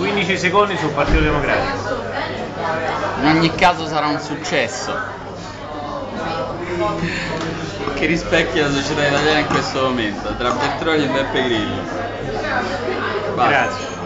15 secondi sul Partito Democratico. In ogni caso sarà un successo. Che rispecchia la società italiana in questo momento, tra Petrolio e Beppe Grillo. Basta. Grazie.